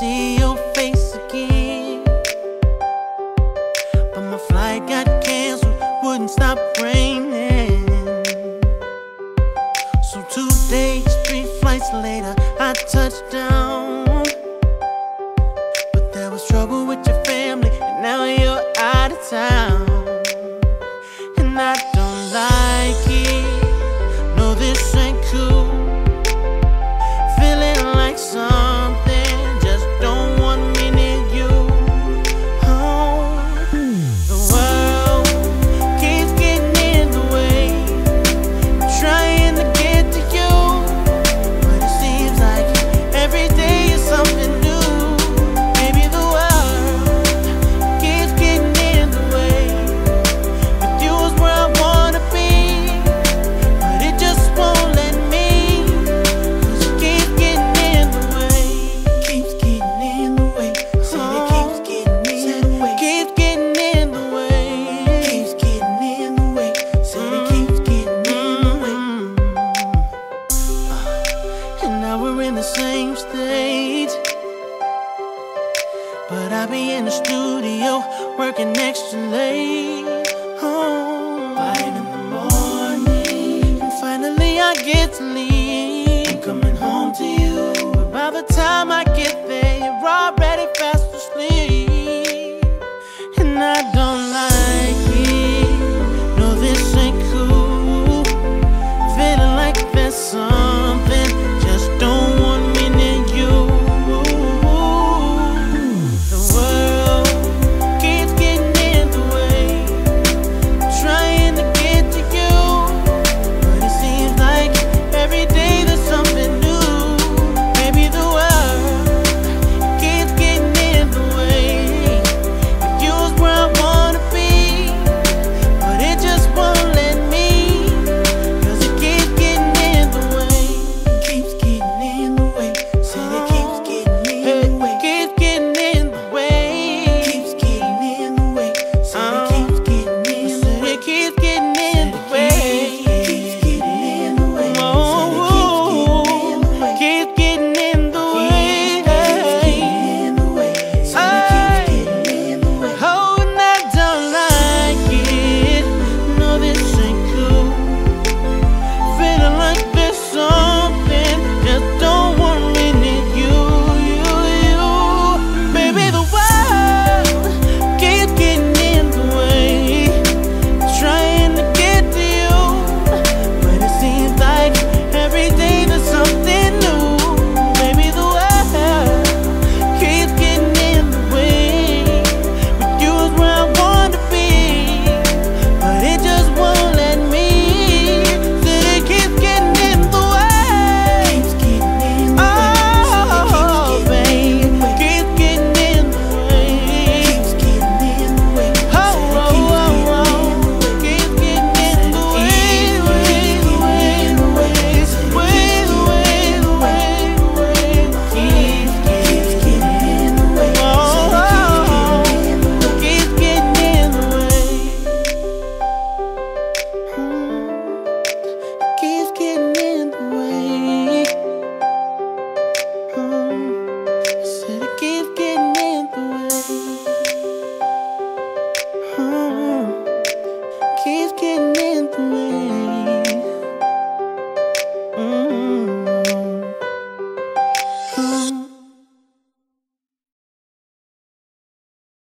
see your face again. But my flight got canceled, wouldn't stop raining. So two days, three flights later, I touched down. I be in the studio working extra late. Oh. Five in the morning. And finally, I get to leave. I'm coming home to you. But by the time I get there.